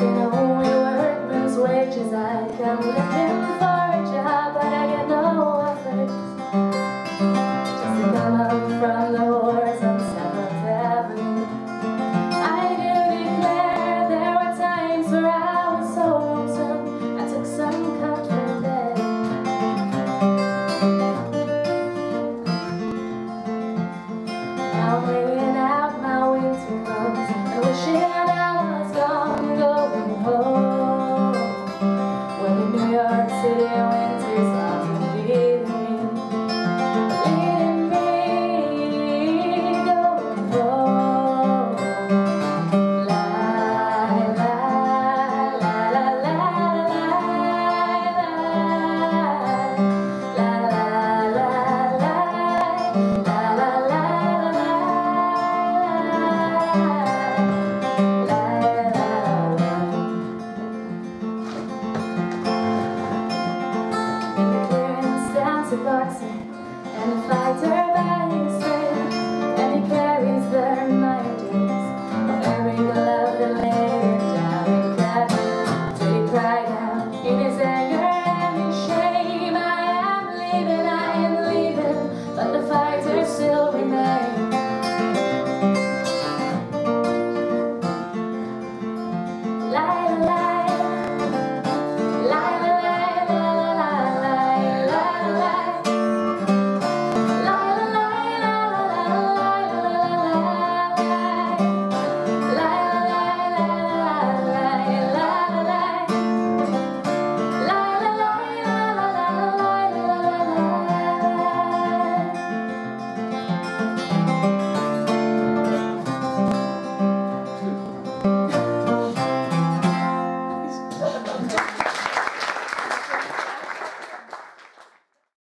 used wages I come looking for a job, but I get no offers. Just coming from the hoards on Seventh Avenue. I do declare there were times where I was so lonesome I took some comfort there. Now I'm laying out my winter months and wishing love.